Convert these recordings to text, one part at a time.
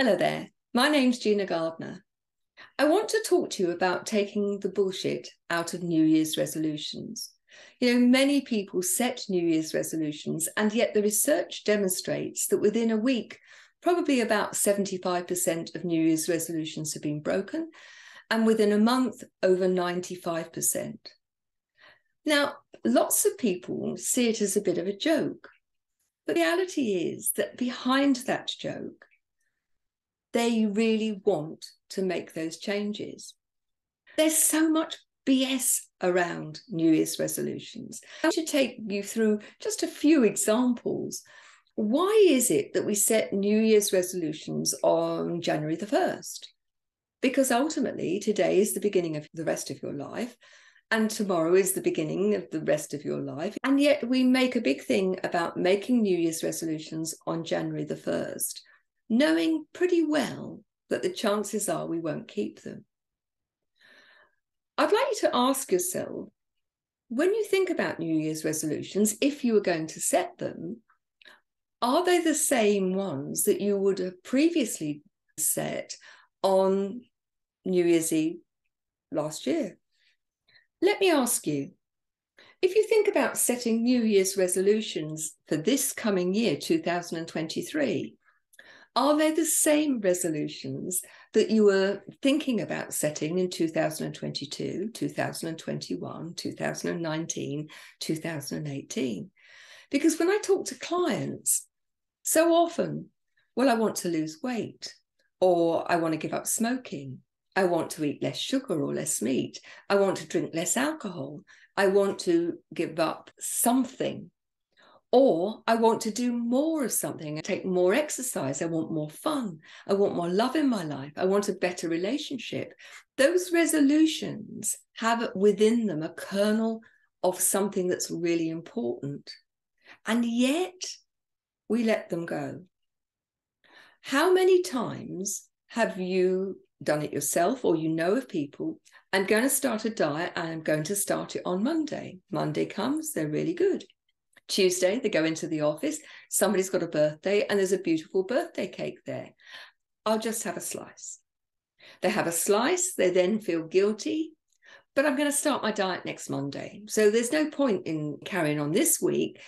Hello there. My name's Gina Gardiner. I want to talk to you about taking the bullshit out of New Year's resolutions. You know, many people set New Year's resolutions, and yet the research demonstrates that within a week, probably about 75% of New Year's resolutions have been broken, and within a month, over 95%. Now, lots of people see it as a bit of a joke, but the reality is that behind that joke, they really want to make those changes. There's so much BS around New Year's resolutions. I should take you through just a few examples. Why is it that we set New Year's resolutions on January the 1st? Because ultimately, today is the beginning of the rest of your life, and tomorrow is the beginning of the rest of your life. And yet, we make a big thing about making New Year's resolutions on January the 1st knowing pretty well that the chances are we won't keep them. I'd like you to ask yourself when you think about New Year's resolutions, if you were going to set them, are they the same ones that you would have previously set on New Year's Eve last year? Let me ask you if you think about setting New Year's resolutions for this coming year, 2023, are they the same resolutions that you were thinking about setting in 2022, 2021, 2019, 2018? Because when I talk to clients, so often, well, I want to lose weight, or I want to give up smoking, I want to eat less sugar or less meat, I want to drink less alcohol, I want to give up something or I want to do more of something, I take more exercise. I want more fun. I want more love in my life. I want a better relationship. Those resolutions have within them a kernel of something that's really important. And yet we let them go. How many times have you done it yourself or you know of people? I'm going to start a diet and I'm going to start it on Monday. Monday comes, they're really good. Tuesday, they go into the office, somebody's got a birthday, and there's a beautiful birthday cake there. I'll just have a slice. They have a slice, they then feel guilty, but I'm going to start my diet next Monday. So there's no point in carrying on this week.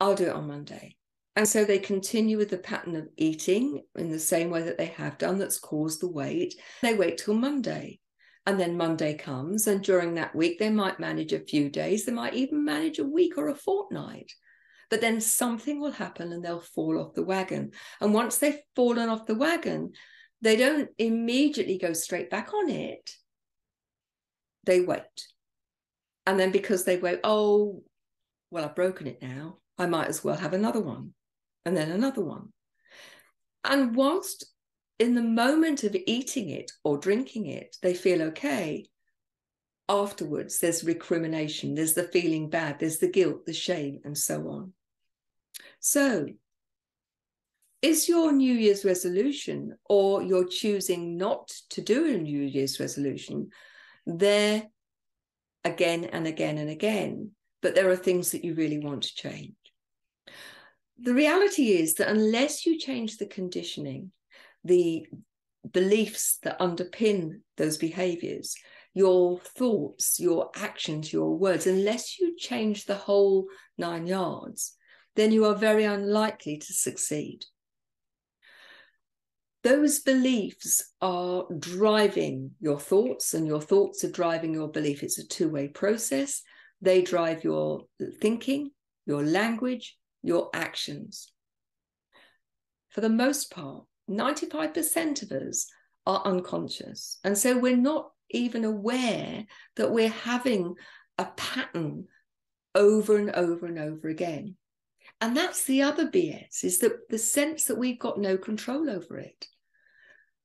I'll do it on Monday. And so they continue with the pattern of eating in the same way that they have done that's caused the weight. They wait till Monday. And then Monday comes, and during that week, they might manage a few days, they might even manage a week or a fortnight. But then something will happen and they'll fall off the wagon. And once they've fallen off the wagon, they don't immediately go straight back on it. They wait. And then because they wait, oh, well, I've broken it now. I might as well have another one and then another one. And whilst in the moment of eating it or drinking it, they feel okay. Afterwards, there's recrimination, there's the feeling bad, there's the guilt, the shame, and so on. So, is your New Year's resolution or you're choosing not to do a New Year's resolution there again and again and again, but there are things that you really want to change? The reality is that unless you change the conditioning, the beliefs that underpin those behaviors, your thoughts, your actions, your words, unless you change the whole nine yards, then you are very unlikely to succeed. Those beliefs are driving your thoughts, and your thoughts are driving your belief. It's a two way process. They drive your thinking, your language, your actions. For the most part, 95% of us are unconscious. And so we're not even aware that we're having a pattern over and over and over again. And that's the other BS is that the sense that we've got no control over it.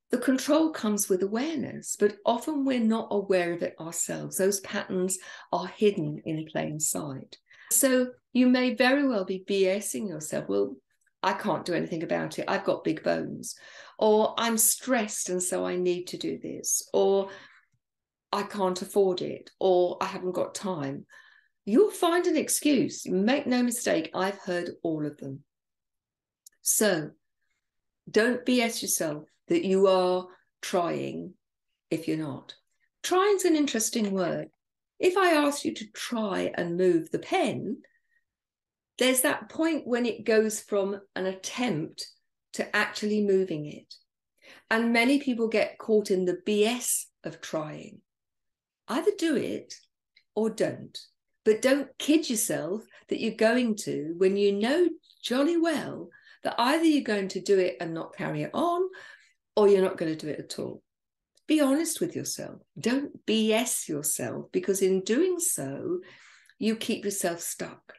The control comes with awareness, but often we're not aware of it ourselves. Those patterns are hidden in plain sight. So you may very well be BSing yourself. Well, I can't do anything about it. I've got big bones. Or I'm stressed and so I need to do this. Or I can't afford it. Or I haven't got time. You'll find an excuse. Make no mistake, I've heard all of them. So Don't BS yourself that you are trying if you're not. Trying's an interesting word. If I ask you to try and move the pen, there's that point when it goes from an attempt to actually moving it. And many people get caught in the BS of trying. Either do it or don't. But don't kid yourself that you're going to when you know jolly well that either you're going to do it and not carry it on or you're not going to do it at all. Be honest with yourself. Don't BS yourself because in doing so, you keep yourself stuck.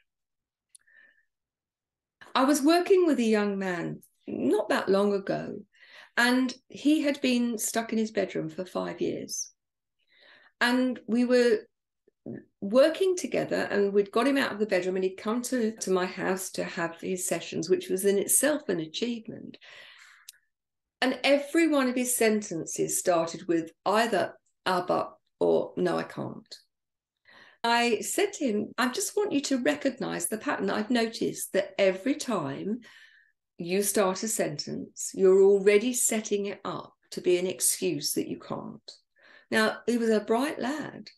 I was working with a young man not that long ago, and he had been stuck in his bedroom for five years. And we were working together and we'd got him out of the bedroom and he'd come to, to my house to have his sessions, which was in itself an achievement. And every one of his sentences started with either ah, but or no, I can't. I said to him, I just want you to recognize the pattern. I've noticed that every time you start a sentence, you're already setting it up to be an excuse that you can't. Now, he was a bright lad,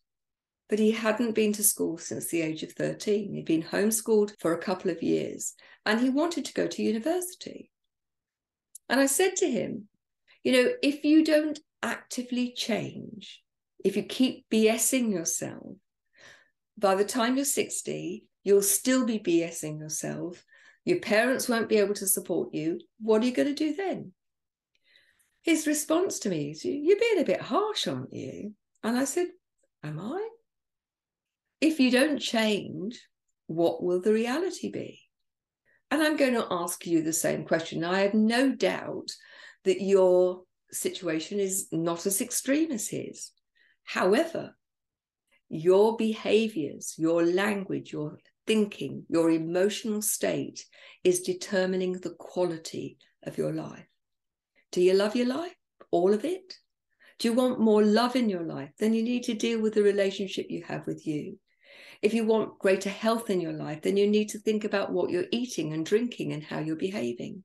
but he hadn't been to school since the age of 13. He'd been homeschooled for a couple of years and he wanted to go to university. And I said to him, you know, if you don't actively change, if you keep BSing yourself, by the time you're 60, you'll still be BSing yourself. Your parents won't be able to support you. What are you going to do then? His response to me is, You're being a bit harsh, aren't you? And I said, Am I? if you don't change, what will the reality be? And I'm going to ask you the same question. I have no doubt that your situation is not as extreme as his. However, your behaviors, your language, your thinking, your emotional state is determining the quality of your life. Do you love your life? All of it? Do you want more love in your life? Then you need to deal with the relationship you have with you. If you want greater health in your life, then you need to think about what you're eating and drinking and how you're behaving.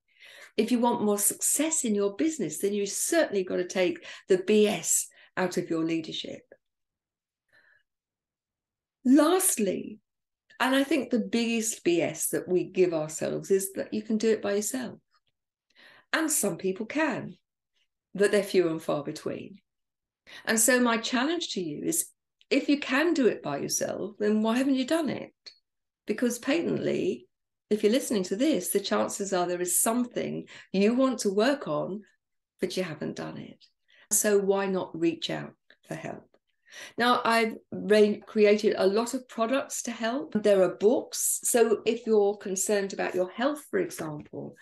If you want more success in your business, then you certainly got to take the BS out of your leadership. Lastly, and I think the biggest BS that we give ourselves is that you can do it by yourself. And some people can, but they're few and far between. And so, my challenge to you is if you can do it by yourself, then why haven't you done it? Because patently, if you're listening to this, the chances are there is something you want to work on, but you haven't done it. So why not reach out for help? Now, I've created a lot of products to help. There are books. So if you're concerned about your health, for example,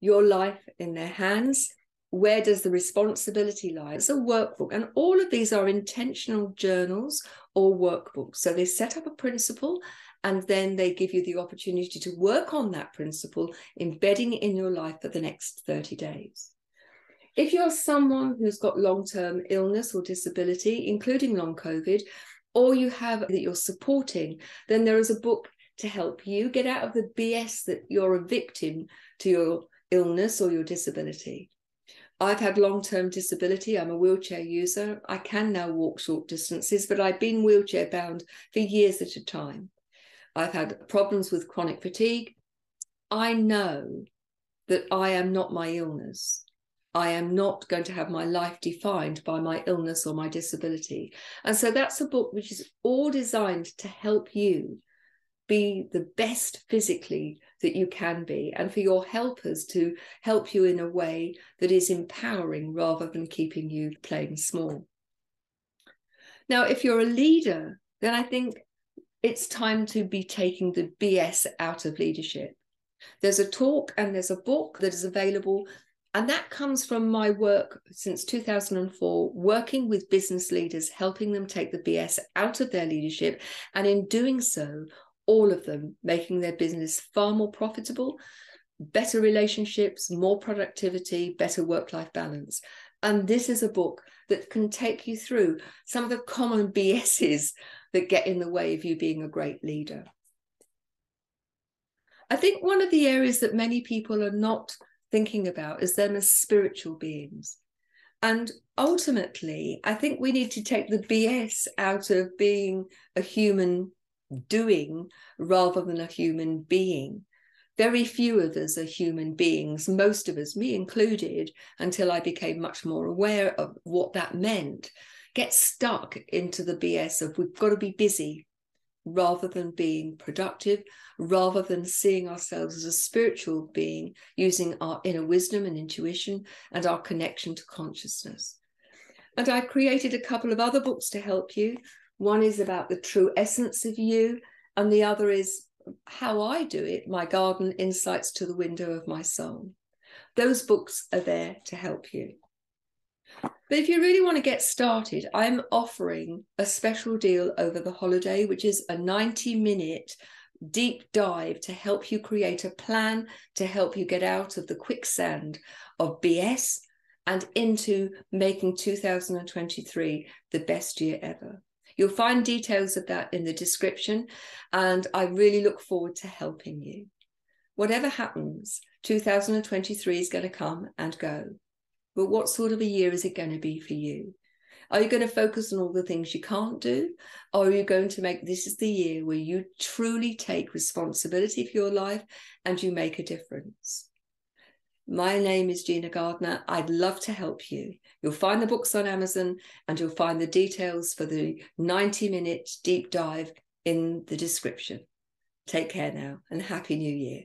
your life in their hands, where does the responsibility lie? It's a workbook. And all of these are intentional journals or workbooks. So they set up a principle and then they give you the opportunity to work on that principle, embedding it in your life for the next 30 days. If you're someone who's got long term illness or disability, including long COVID, or you have that you're supporting, then there is a book to help you get out of the BS that you're a victim to your illness or your disability. I've had long term disability. I'm a wheelchair user. I can now walk short distances, but I've been wheelchair bound for years at a time. I've had problems with chronic fatigue. I know that I am not my illness. I am not going to have my life defined by my illness or my disability. And so that's a book which is all designed to help you be the best physically that you can be, and for your helpers to help you in a way that is empowering rather than keeping you playing small. Now, if you're a leader, then I think it's time to be taking the BS out of leadership. There's a talk and there's a book that is available. And that comes from my work since 2004, working with business leaders, helping them take the BS out of their leadership. And in doing so, all of them making their business far more profitable, better relationships, more productivity, better work life balance. And this is a book that can take you through some of the common BSs that get in the way of you being a great leader. I think one of the areas that many people are not thinking about is them as spiritual beings. And ultimately, I think we need to take the BS out of being a human doing rather than a human being. Very few of us are human beings, most of us, me included, until I became much more aware of what that meant. Get stuck into the BS of we've got to be busy rather than being productive, rather than seeing ourselves as a spiritual being using our inner wisdom and intuition and our connection to consciousness. And I've created a couple of other books to help you. One is about the true essence of you, and the other is how I do it, my garden insights to the window of my soul. Those books are there to help you. But if you really want to get started, I'm offering a special deal over the holiday, which is a 90 minute deep dive to help you create a plan to help you get out of the quicksand of BS and into making 2023 the best year ever. You'll find details of that in the description, and I really look forward to helping you. Whatever happens, 2023 is going to come and go. But what sort of a year is it going to be for you? Are you going to focus on all the things you can't do? Or are you going to make this is the year where you truly take responsibility for your life and you make a difference? My name is Gina Gardiner. I'd love to help you. You'll find the books on Amazon and you'll find the details for the 90 minute deep dive in the description. Take care now and Happy New Year.